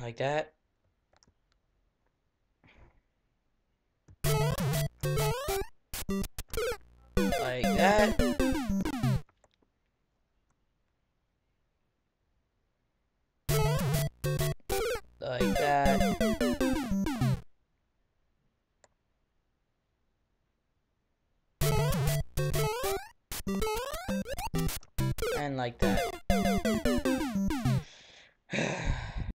like that. Like that. Like that. And like that.